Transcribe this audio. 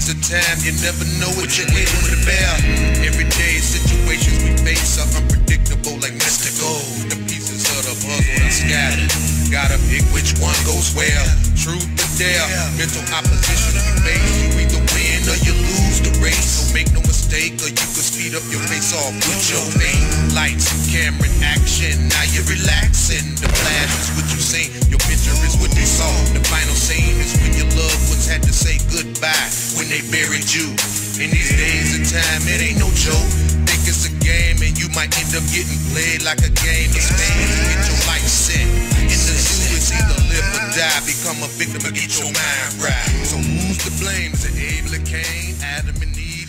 days of time, you never know what you're able to bear. Everyday situations we face are unpredictable like mystical. The pieces of the puzzle are scattered. Gotta pick which one goes where. Truth or dare, mental opposition you face. You either win or you lose the race. So make no mistake, or you could speed up your face off with your name. Lights, camera, action. Now you're relaxing. The flash is what you see. Your picture is what they buried you. In these days of time, it ain't no joke. Think it's a game and you might end up getting played like a game of spades. Get your life set. In the zoo, it's either live or die. Become a victim or get your mind right. So who's to blame? Is it Abel or Cain? Adam and Eve?